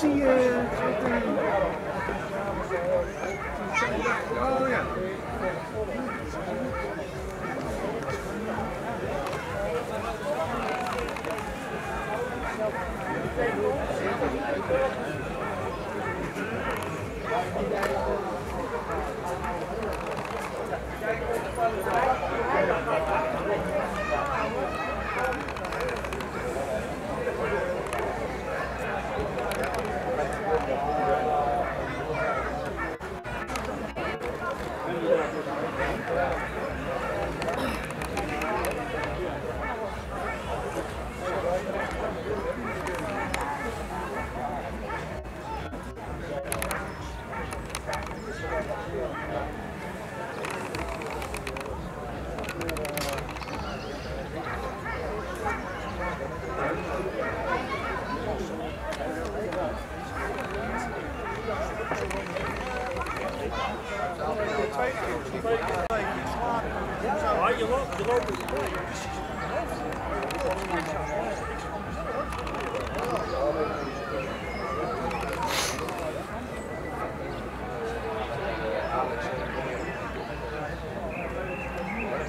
politie... eh, Oh ja. Ja, je loopt, je loopt.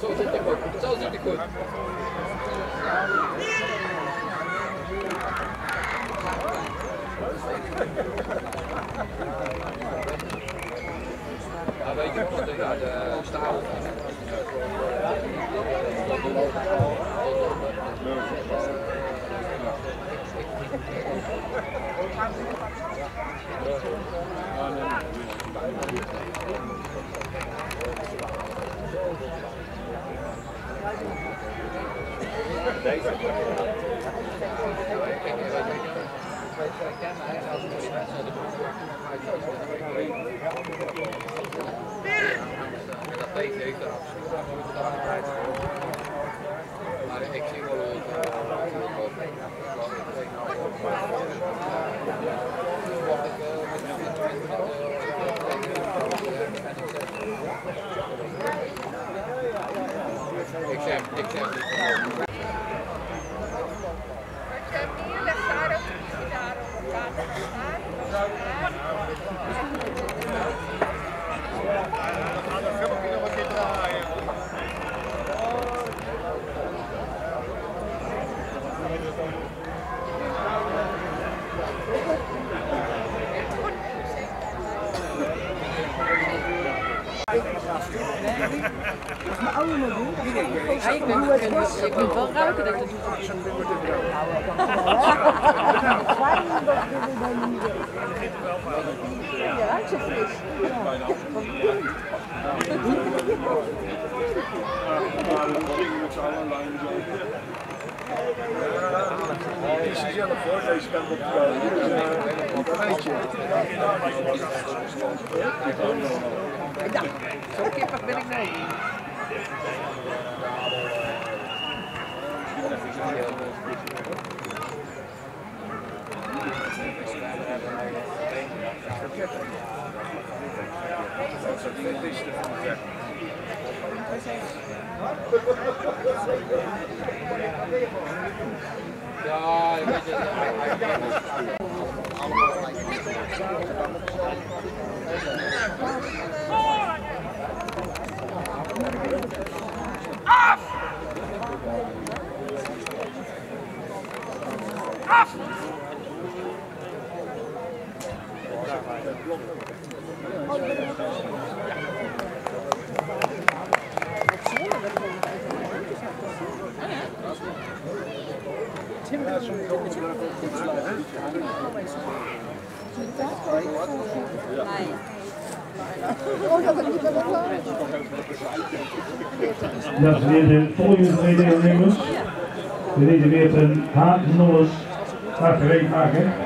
Zo zit ik goed. Zo zit ik goed. Ja, weet je wat, ja, de staal. Dat tegen heeft er absoluut Ja, je kunt, je kunt, je kunt wel ruiken dat het Ja, ruikt zo fris. Die is zelf hoor, deze kant op de Een rijtje. Zo kippig ben ik nou. Ja, weet je, 야, 이거 이제 아! 아! Dames en heren, de volgende twee deelnemers. De reden weer een H. Nolles, Mark Reemaker.